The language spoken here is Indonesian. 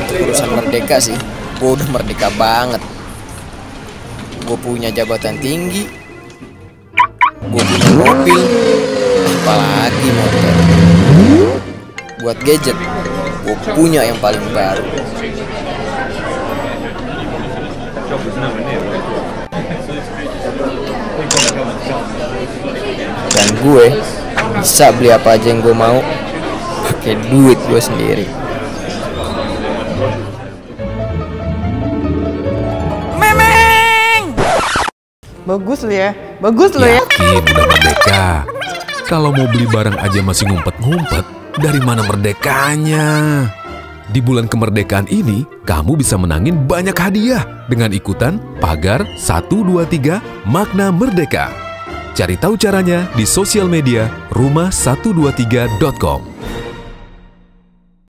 urusan merdeka sih, gue udah merdeka banget. Gue punya jabatan tinggi, gue punya mobil, apalagi motor. Buat gadget, gue punya yang paling baru. Dan gue bisa beli apa aja yang gue mau pakai duit gue sendiri. Bagus lu ya, bagus lu ya. Yakin udah merdeka. Kalau mau beli barang aja masih ngumpet-ngumpet, dari mana merdekanya? Di bulan kemerdekaan ini, kamu bisa menangin banyak hadiah dengan ikutan Pagar 123 Makna Merdeka. Cari tahu caranya di sosial media rumah123.com.